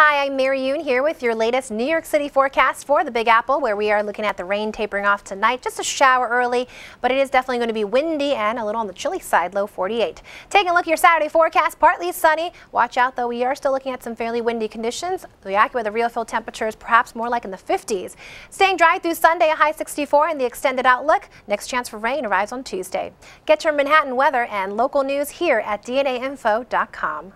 Hi, I'm Mary Yoon here with your latest New York City forecast for the Big Apple, where we are looking at the rain tapering off tonight. Just a shower early, but it is definitely going to be windy and a little on the chilly side, low 48. Taking a look at your Saturday forecast, partly sunny. Watch out, though, we are still looking at some fairly windy conditions. The AccuWeather real feel is perhaps more like in the 50s. Staying dry through Sunday, a high 64 in the extended outlook. Next chance for rain arrives on Tuesday. Get your Manhattan weather and local news here at DNAinfo.com.